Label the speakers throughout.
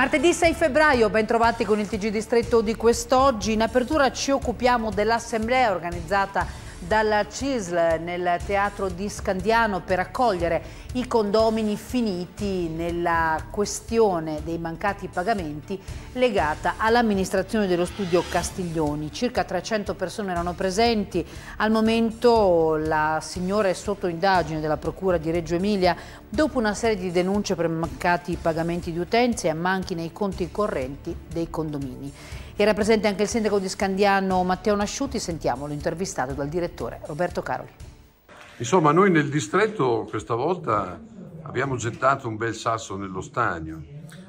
Speaker 1: Martedì 6 febbraio, ben trovati con il TG Distretto di quest'oggi. In apertura ci occupiamo dell'assemblea organizzata dalla CISL nel teatro di Scandiano per accogliere i condomini finiti nella questione dei mancati pagamenti legata all'amministrazione dello studio Castiglioni. Circa 300 persone erano presenti, al momento la signora è sotto indagine della Procura di Reggio Emilia dopo una serie di denunce per mancati pagamenti di utenze e manchi nei conti correnti dei condomini. Era presente anche il sindaco di Scandiano Matteo Nasciuti, sentiamolo intervistato dal direttore Roberto Caroli.
Speaker 2: Insomma, noi nel distretto questa volta abbiamo gettato un bel sasso nello stagno.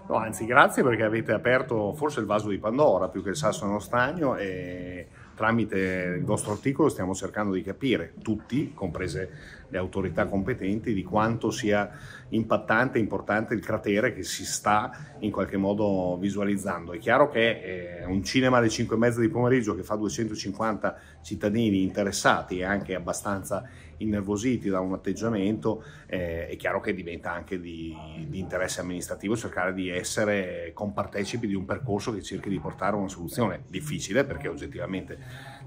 Speaker 3: No, anzi, grazie perché avete aperto forse il vaso di Pandora più che il sasso nello stagno e tramite il vostro articolo stiamo cercando di capire tutti, comprese le autorità competenti, di quanto sia impattante e importante il cratere che si sta in qualche modo visualizzando. È chiaro che eh, un cinema alle 5 e mezza di pomeriggio che fa 250 cittadini interessati e anche abbastanza innervositi da un atteggiamento, eh, è chiaro che diventa anche di, di, interesse amministrativo cercare di essere compartecipi di un percorso che cerchi di portare a una soluzione. Difficile, perché oggettivamente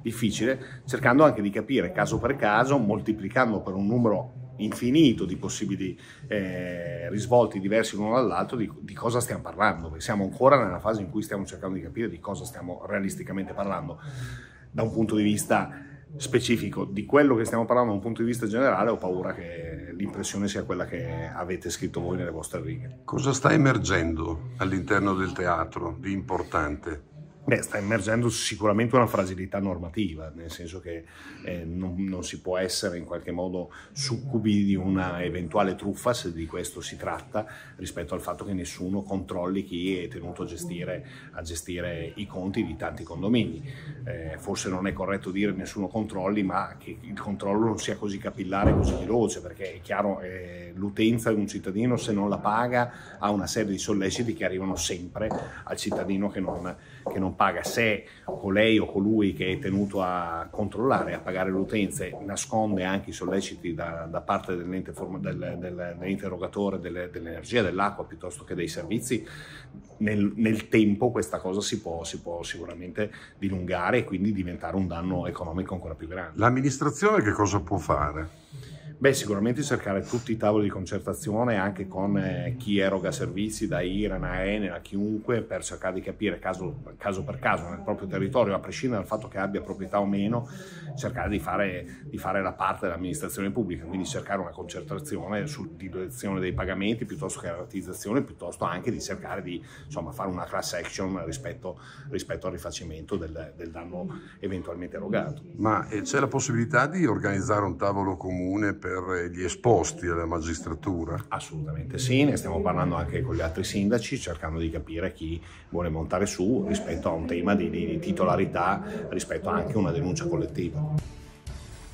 Speaker 3: difficile, cercando anche di capire caso per caso, moltiplicando per un numero infinito di possibili eh, risvolti diversi l'uno dall'altro di, di, cosa stiamo parlando, perché siamo ancora nella fase in cui stiamo cercando di capire di cosa stiamo realisticamente parlando. Da un punto di vista specifico di quello che stiamo parlando da un punto di vista generale ho paura che l'impressione sia quella che avete scritto voi nelle vostre righe.
Speaker 2: Cosa sta emergendo all'interno del teatro di importante?
Speaker 3: Beh, sta emergendo sicuramente una fragilità normativa, nel senso che eh, non, non, si può essere in qualche modo succubi di una eventuale truffa, se di questo si tratta, rispetto al fatto che nessuno controlli chi è tenuto a gestire, a gestire i conti di tanti condomini. Eh, forse non è corretto dire nessuno controlli, ma che il controllo non sia così capillare, così veloce, perché è chiaro eh, l'utenza di un cittadino se non la paga ha una serie di solleciti che arrivano sempre al cittadino che non, che non paga, se colei o colui che è tenuto a controllare, a pagare le utenze, nasconde anche i solleciti da, da parte dell'ente, del, del, dell'interrogatore delle, dell'energia, dell'acqua piuttosto che dei servizi, nel, nel tempo questa cosa si può, si può, sicuramente dilungare e quindi diventare un danno economico ancora più grande.
Speaker 2: L'amministrazione che cosa può fare?
Speaker 3: Beh, sicuramente cercare tutti i tavoli di concertazione anche con eh, chi eroga servizi, da IRAN a Enel a chiunque, per cercare di capire caso, caso, per caso nel proprio territorio, a prescindere dal fatto che abbia proprietà o meno, cercare di fare, di fare la parte dell'amministrazione pubblica, quindi cercare una concertazione su direzione dei pagamenti piuttosto che la ratizzazione, piuttosto anche di cercare di insomma, fare una class action rispetto, rispetto al rifacimento del, del, danno eventualmente erogato.
Speaker 2: Ma eh, c'è la possibilità di organizzare un tavolo comune per gli esposti alla magistratura?
Speaker 3: Assolutamente sì, ne stiamo parlando anche con gli altri sindaci, cercando di capire chi vuole montare su rispetto a un tema di, di titolarità, rispetto anche a una denuncia collettiva.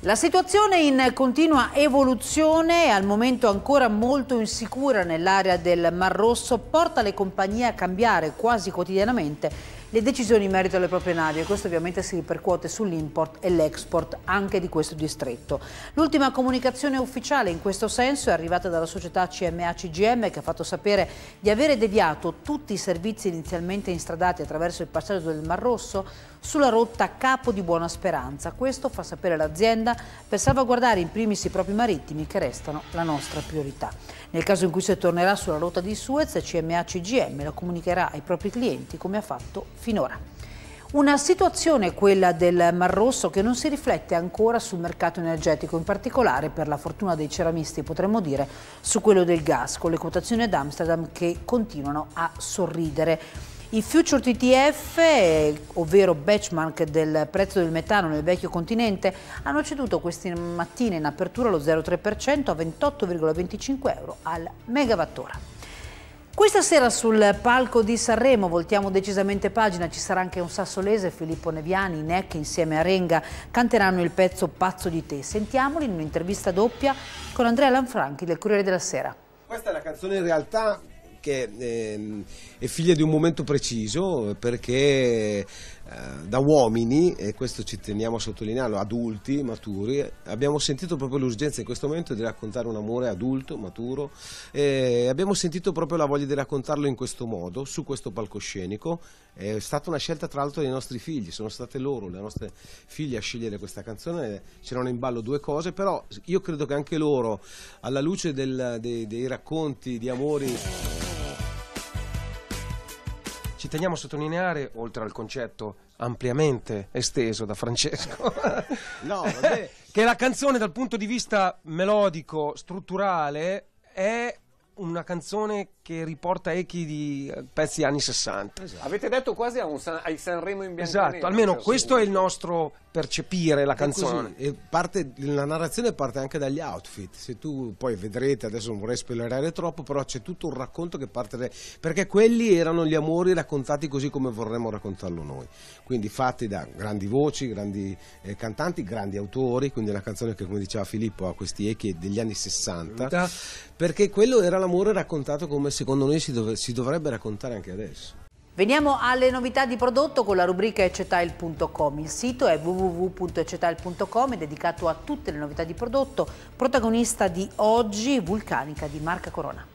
Speaker 1: La situazione in continua evoluzione e al momento ancora molto insicura nell'area del Mar Rosso porta le compagnie a cambiare quasi quotidianamente le decisioni in merito alle proprie navi e questo ovviamente si ripercuote sull'import e l'export anche di questo distretto. L'ultima comunicazione ufficiale in questo senso è arrivata dalla società CMA-CGM che ha fatto sapere di avere deviato tutti i servizi inizialmente instradati attraverso il passaggio del Mar Rosso sulla rotta Capo di Buona Speranza. Questo fa sapere l'azienda per salvaguardare in primis i propri marittimi che restano la nostra priorità. Nel caso in cui si tornerà sulla rotta di Suez, CMA-CGM lo comunicherà ai propri clienti come ha fatto finora. Una situazione, quella del Mar Rosso, che non si riflette ancora sul mercato energetico, in particolare per la fortuna dei ceramisti, potremmo dire, su quello del gas, con le quotazioni ad Amsterdam che continuano a sorridere. I future TTF, ovvero benchmark del prezzo del metano nel vecchio continente, hanno ceduto questa mattina in apertura lo 0,3% a 28,25 euro al megawattora. Questa sera sul palco di Sanremo voltiamo decisamente pagina, ci sarà anche un sassolese, Filippo Neviani, Neck insieme a Renga canteranno il pezzo Pazzo di te. Sentiamoli in un'intervista doppia con Andrea Lanfranchi del Corriere della Sera.
Speaker 4: Questa è la canzone in realtà che ehm, è figlia di un momento preciso perché eh, da uomini, e questo ci teniamo a sottolinearlo, adulti, maturi, abbiamo sentito proprio l'urgenza in questo momento di raccontare un amore adulto, maturo, e abbiamo sentito proprio la voglia di raccontarlo in questo modo, su questo palcoscenico. È stata una scelta tra l'altro dei nostri figli, sono state loro, le nostre figlie a scegliere questa canzone, c'erano in ballo due cose, però io credo che anche loro, alla luce del, dei, dei racconti di amori
Speaker 5: ci teniamo a sottolineare, oltre al concetto ampiamente esteso da Francesco, no, che la canzone dal punto di vista melodico, strutturale, è una canzone che riporta echi di eh, pezzi anni 60.
Speaker 6: Esatto. Avete detto quasi a San, ai Sanremo in bianco
Speaker 5: Esatto, almeno questo è il nostro percepire la canzone.
Speaker 4: E parte, la narrazione parte anche dagli outfit. Se tu poi vedrete, adesso non vorrei spoilerare troppo, però c'è tutto un racconto che parte da, perché quelli erano gli amori raccontati così come vorremmo raccontarlo noi. Quindi fatti da grandi voci, grandi eh, cantanti, grandi autori, quindi la canzone che come diceva Filippo ha questi echi degli anni 60, perché quello era l'amore raccontato come secondo noi si, dov- si dovrebbe raccontare anche adesso.
Speaker 1: Veniamo alle novità di prodotto con la rubrica ecetail.com. Il sito è www.ecetail.com, è dedicato a tutte le novità di prodotto. Protagonista di oggi, Vulcanica di Marca Corona.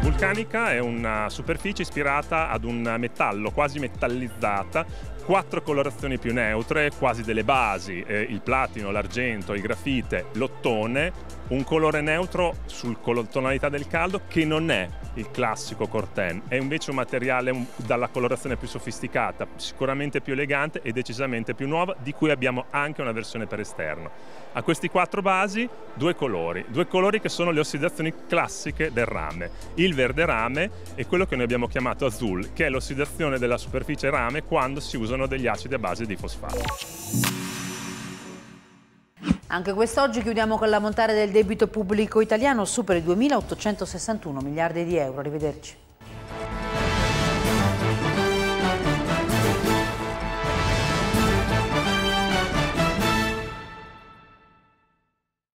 Speaker 7: Vulcanica è una superficie ispirata ad un metallo quasi metallizzata quattro colorazioni più neutre, quasi delle basi, eh, il platino, l'argento, il grafite, l'ottone, un colore neutro sul tonalità del caldo che non è il classico corten, è invece un materiale dalla colorazione più sofisticata, sicuramente più elegante e decisamente più nuova, di cui abbiamo anche una versione per esterno. A questi quattro basi due colori, due colori che sono le ossidazioni classiche del rame. Il verde rame è quello che noi abbiamo chiamato azul, che è l'ossidazione della superficie rame quando si usano degli acidi a base di fosfato.
Speaker 1: Anche quest'oggi chiudiamo con la montare del debito pubblico italiano, supera i 2.861 miliardi di euro. Arrivederci.